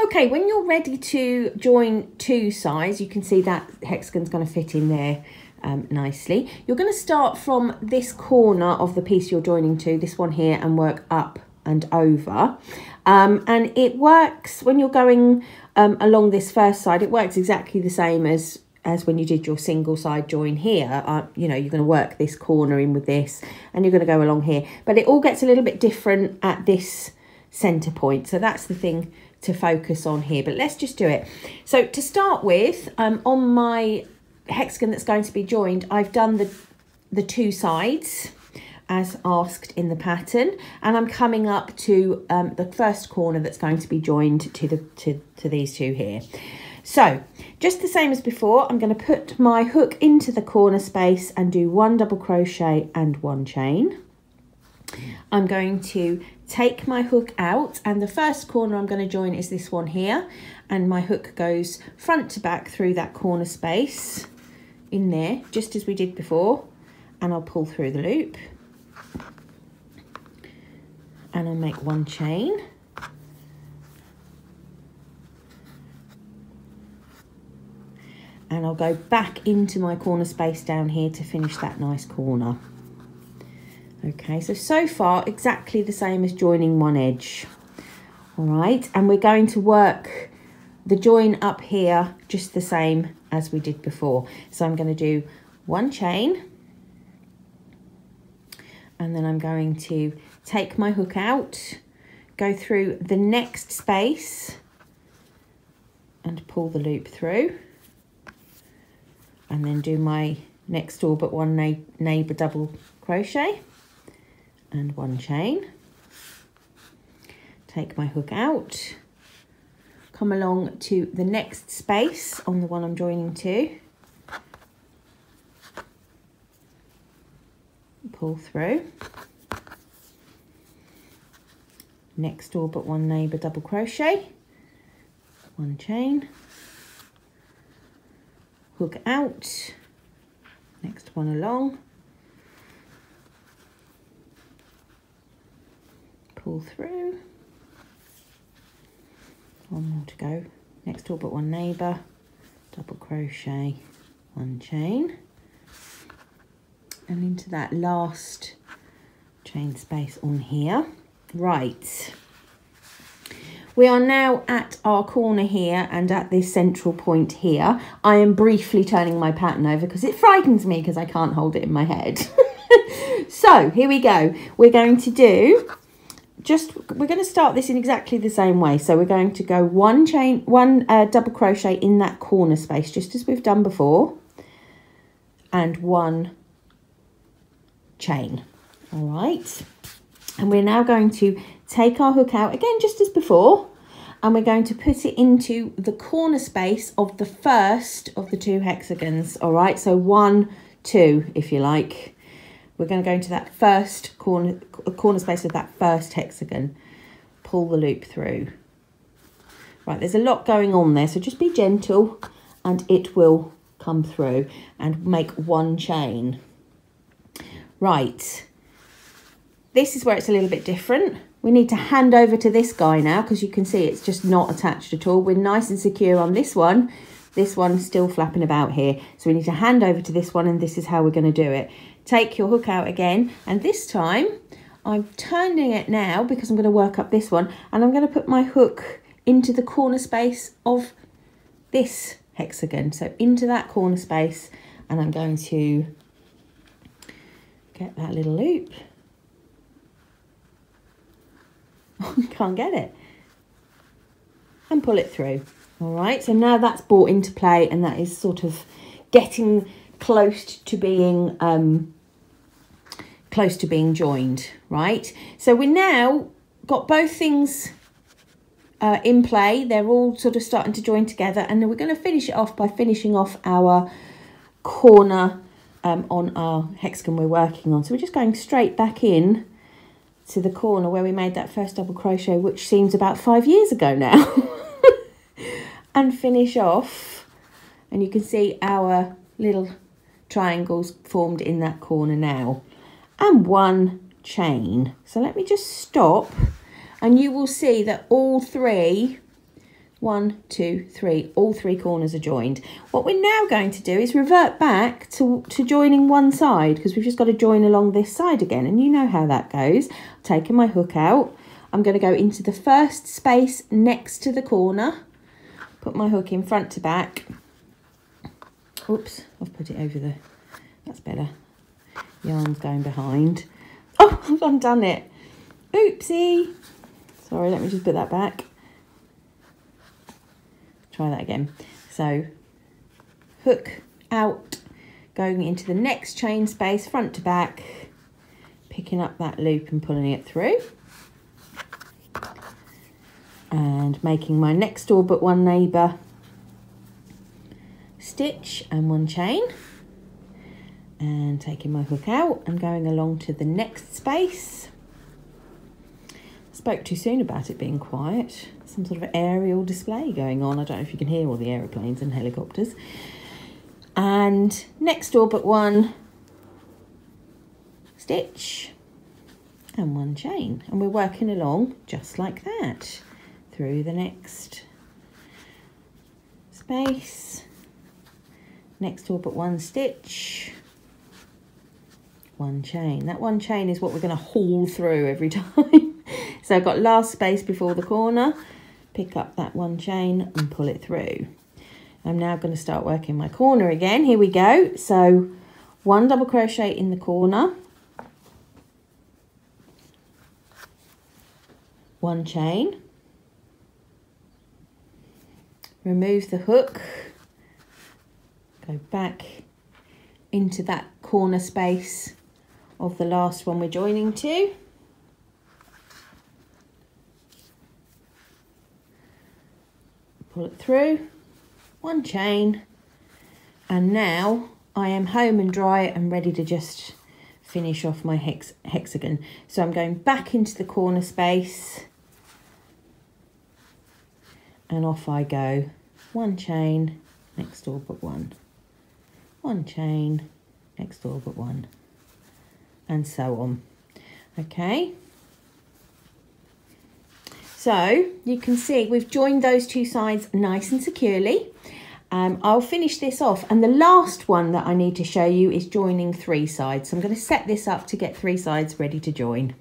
Okay, when you're ready to join two sides, you can see that hexagon's going to fit in there um, nicely. You're going to start from this corner of the piece you're joining to, this one here, and work up and over. Um, and it works when you're going um, along this first side, it works exactly the same as as when you did your single side join here. Uh, you know, you're going to work this corner in with this and you're going to go along here. But it all gets a little bit different at this centre point. So that's the thing to focus on here. But let's just do it. So to start with, um, on my hexagon that's going to be joined, I've done the, the two sides as asked in the pattern and I'm coming up to um, the first corner that's going to be joined to the to, to these two here. So just the same as before, I'm going to put my hook into the corner space and do one double crochet and one chain. I'm going to take my hook out and the first corner I'm going to join is this one here and my hook goes front to back through that corner space in there just as we did before and I'll pull through the loop. And I'll make one chain. And I'll go back into my corner space down here to finish that nice corner okay so so far exactly the same as joining one edge. All right and we're going to work the join up here just the same as we did before. So I'm going to do one chain and then I'm going to take my hook out, go through the next space and pull the loop through and then do my next door but one neighbour double crochet and one chain. Take my hook out, come along to the next space on the one I'm joining to, pull through. Next door but one neighbour double crochet. One chain. Hook out. Next one along pull through one more to go next door but one neighbour double crochet one chain and into that last chain space on here Right. We are now at our corner here and at this central point here. I am briefly turning my pattern over because it frightens me because I can't hold it in my head. so here we go. We're going to do just we're going to start this in exactly the same way so we're going to go one chain one uh, double crochet in that corner space just as we've done before and one chain all right and we're now going to take our hook out, again, just as before, and we're going to put it into the corner space of the first of the two hexagons, all right? So one, two, if you like. We're going to go into that first corner, corner space of that first hexagon. Pull the loop through. Right, there's a lot going on there, so just be gentle and it will come through and make one chain. Right, this is where it's a little bit different. We need to hand over to this guy now because you can see it's just not attached at all. We're nice and secure on this one. This one's still flapping about here. So we need to hand over to this one and this is how we're going to do it. Take your hook out again and this time I'm turning it now because I'm going to work up this one and I'm going to put my hook into the corner space of this hexagon. So into that corner space and I'm going to get that little loop can't get it. And pull it through. All right, so now that's brought into play and that is sort of getting close to being um, close to being joined, right? So we now got both things uh, in play. They're all sort of starting to join together and then we're going to finish it off by finishing off our corner um, on our hexagon we're working on. So we're just going straight back in to the corner where we made that first double crochet, which seems about five years ago now, and finish off. And you can see our little triangles formed in that corner now. And one chain. So let me just stop and you will see that all three One, two, three. All three corners are joined. What we're now going to do is revert back to, to joining one side because we've just got to join along this side again. And you know how that goes. Taking my hook out. I'm going to go into the first space next to the corner. Put my hook in front to back. Oops, I've put it over the... That's better. Yarn's going behind. Oh, I've undone it. Oopsie. Sorry, let me just put that back. Try that again. So, hook out, going into the next chain space, front to back, picking up that loop and pulling it through. And making my next door but one neighbour stitch and one chain and taking my hook out and going along to the next space. Spoke too soon about it being quiet. Some sort of aerial display going on. I don't know if you can hear all the aeroplanes and helicopters. And next door but one stitch and one chain. And we're working along just like that through the next space. Next door but one stitch one chain. That one chain is what we're going to haul through every time. so I've got last space before the corner, pick up that one chain and pull it through. I'm now going to start working my corner again. Here we go. So one double crochet in the corner, one chain, remove the hook, go back into that corner space of the last one we're joining to. Pull it through, one chain, and now I am home and dry and ready to just finish off my hex hexagon. So I'm going back into the corner space and off I go. One chain, next door but one. One chain, next door but one and so on. Okay. So you can see we've joined those two sides nice and securely. Um, I'll finish this off and the last one that I need to show you is joining three sides. So I'm going to set this up to get three sides ready to join.